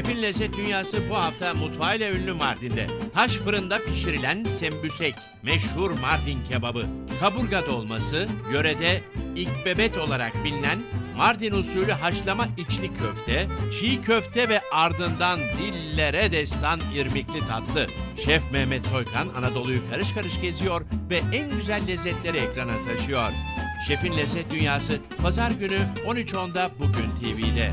Şefin lezzet dünyası bu hafta mutfağıyla ünlü Mardin'de. Taş fırında pişirilen sembüsek, meşhur Mardin kebabı, kaburga dolması, yörede ikbebet olarak bilinen Mardin usulü haşlama içli köfte, çiğ köfte ve ardından dillere destan irmikli tatlı. Şef Mehmet Soykan Anadolu'yu karış karış geziyor ve en güzel lezzetleri ekrana taşıyor. Şefin Lezzet Dünyası Pazar günü 13.10'da Bugün TV'de.